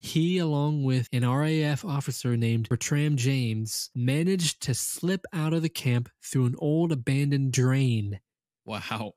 He, along with an RAF officer named Bertram James, managed to slip out of the camp through an old abandoned drain. Wow.